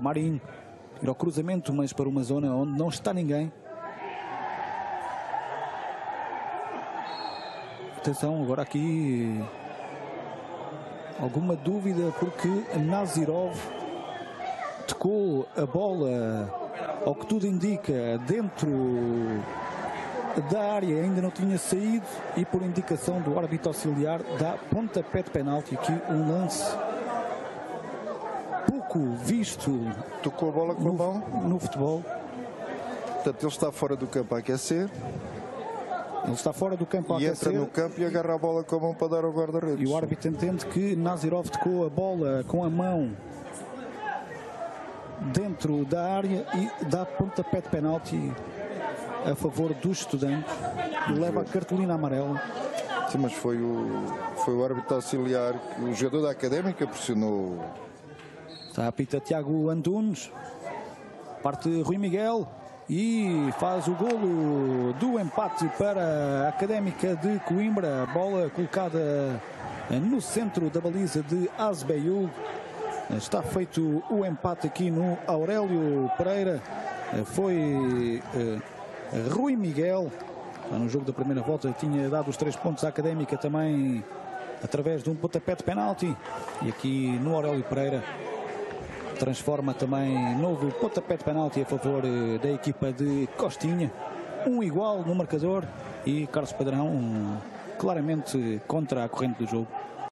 Marinho. Ir ao cruzamento, mas para uma zona onde não está ninguém. Atenção, agora aqui alguma dúvida porque Nazirov tocou a bola, ao que tudo indica, dentro da área, ainda não tinha saído e por indicação do árbitro auxiliar dá pontapé de penalti. Aqui um lance pouco visto Tocou a bola com a mão. no, no futebol. Portanto, ele está fora do campo a aquecer Ele está fora do campo a e entra aquecer. no campo e agarra a bola com a mão para dar ao guarda-redes. E o árbitro entende que Nazirov tocou a bola com a mão dentro da área e dá pontapé de penalti a favor dos estudantes e leva a cartolina amarela. Sim, mas foi o, foi o árbitro auxiliar, que o jogador da Académica pressionou. Está a pita Tiago Antunes, parte Rui Miguel e faz o golo do empate para a Académica de Coimbra. Bola colocada no centro da baliza de Azbeyul. Está feito o empate aqui no Aurélio Pereira. Foi eh, Rui Miguel. Já no jogo da primeira volta tinha dado os três pontos à Académica também através de um pontapé de penalti. E aqui no Aurélio Pereira transforma também novo pontapé de penalti a favor eh, da equipa de Costinha. Um igual no marcador e Carlos Padrão claramente contra a corrente do jogo.